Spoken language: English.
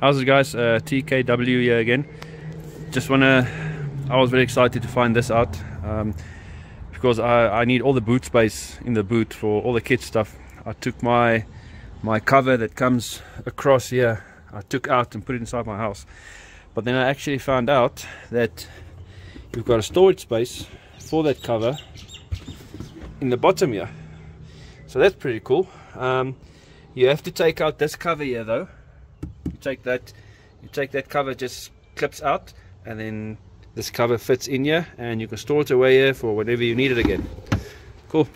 How's it guys? Uh, TKW here again. Just wanna, I was very excited to find this out um, because I, I need all the boot space in the boot for all the kids stuff. I took my my cover that comes across here, I took out and put it inside my house. But then I actually found out that you've got a storage space for that cover in the bottom here. So that's pretty cool. Um, you have to take out this cover here though take that you take that cover just clips out and then this cover fits in here and you can store it away here for whenever you need it again. Cool